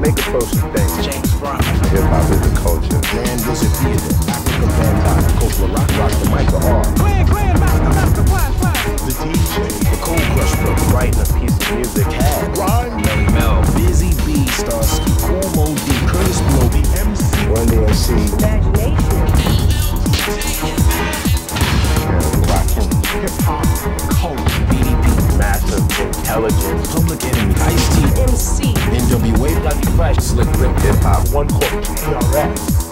Make a post today. James Brown. Hip hop is a culture. Man, this is theater. can't see. Imagination. Hip hop, culture, BDP, public enemy, Ice T, MC, Fresh, Slick Rick, Hip Hop, One PRS.